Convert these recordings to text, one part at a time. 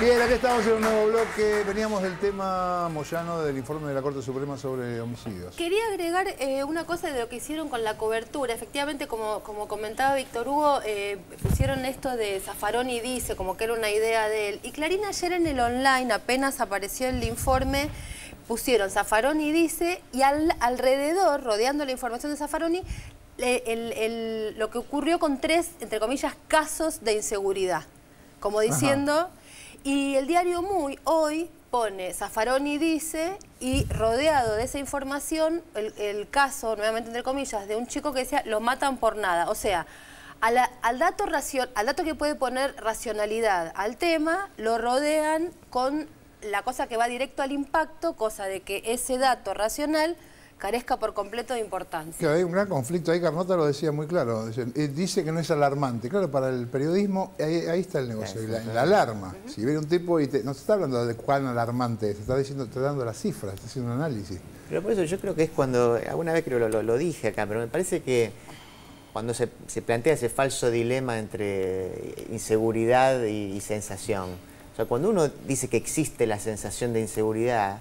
Bien, aquí estamos en un nuevo bloque. Veníamos del tema Moyano del informe de la Corte Suprema sobre homicidios. Quería agregar eh, una cosa de lo que hicieron con la cobertura. Efectivamente, como, como comentaba Víctor Hugo, eh, pusieron esto de Zaffaroni dice, como que era una idea de él. Y Clarín ayer en el online, apenas apareció el informe, pusieron Zaffaroni dice, y alrededor, rodeando la información de Zaffaroni, lo que ocurrió con tres, entre comillas, casos de inseguridad. Como diciendo... Y el diario Muy hoy pone, Zaffaroni dice, y rodeado de esa información, el, caso, nuevamente entre comillas, de un chico que decía, lo matan por nada. O sea, al, dato al dato que puede poner racionalidad al tema, lo rodean con la cosa que va directo al impacto, cosa de que ese dato racional carezca por completo de importancia. hay un gran conflicto ahí, Carnota lo decía muy claro, eh, dice que no es alarmante. Claro, para el periodismo ahí, está el negocio, la, alarma. Si viene un tipo y no se está hablando de cuán alarmante, se está diciendo, está dando las cifras, está haciendo un análisis. Pero por eso yo creo que es cuando, alguna vez creo lo, lo, dije acá, pero me parece que cuando se, plantea ese falso dilema entre inseguridad y, y sensación, o sea, cuando uno dice que existe la sensación de inseguridad,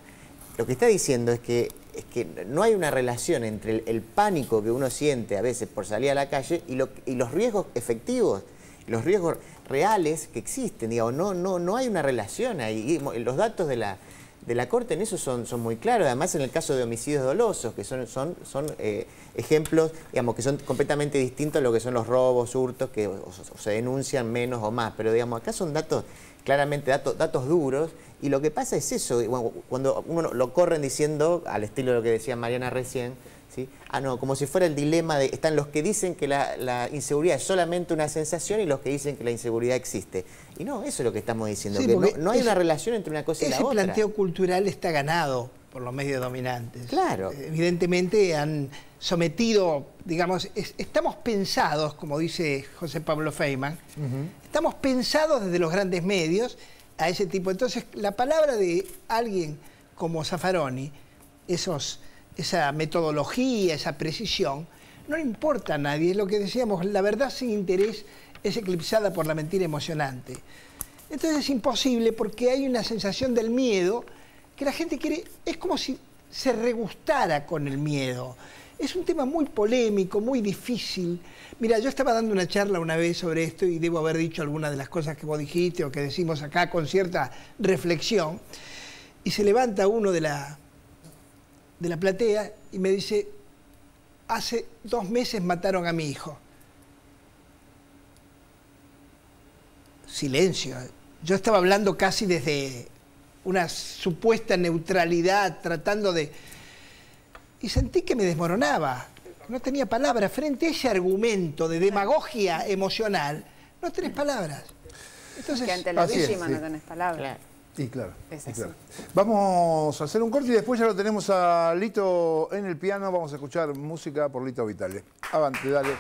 lo que está diciendo es que es que no hay una relación entre el, pánico que uno siente a veces por salir a la calle y, los riesgos efectivos, los riesgos reales que existen. Digamos, no, no, no hay una relación ahí. Los datos de la, de la Corte en eso son, son muy claros. Además, en el caso de homicidios dolosos, que son, son, son eh, ejemplos digamos, que son completamente distintos a lo que son los robos, hurtos, que se denuncian menos o más. Pero digamos, acá son datos claramente datos, datos duros, y lo que pasa es eso, cuando uno lo corren diciendo, al estilo de lo que decía Mariana recién, ¿sí? ah, no, como si fuera el dilema de, están los que dicen que la, inseguridad es solamente una sensación y los que dicen que la inseguridad existe. Y no, eso es lo que estamos diciendo, que no, hay una relación entre una cosa y la otra. Ese planteo cultural está ganado por los medios dominantes. Claro. Evidentemente han sometido, digamos, estamos pensados, como dice José Pablo Feynman, estamos pensados desde los grandes medios a ese tipo. Entonces, la palabra de alguien como Zaffaroni, esos, esa metodología, esa precisión, no le importa a nadie. Es lo que decíamos, la verdad sin interés es eclipsada por la mentira emocionante. Entonces es imposible porque hay una sensación del miedo que la gente quiere, es como si se regustara con el miedo. Es un tema muy polémico, muy difícil. Mira, yo estaba dando una charla una vez sobre esto y debo haber dicho algunas de las cosas que vos dijiste o que decimos acá con cierta reflexión. Y se levanta uno de la, de la platea y me dice, hace dos meses mataron a mi hijo. Silencio. Yo estaba hablando casi desde una supuesta neutralidad, tratando de... Y sentí que me desmoronaba. No tenía palabras. Frente a ese argumento de demagogia emocional, no tenés palabras. Entonces, que ante la víctima no tenés palabras. Claro, claro. Vamos a hacer un corte y después ya lo tenemos a Lito en el piano. Vamos a escuchar música por Lito Vitale. Avante, dale.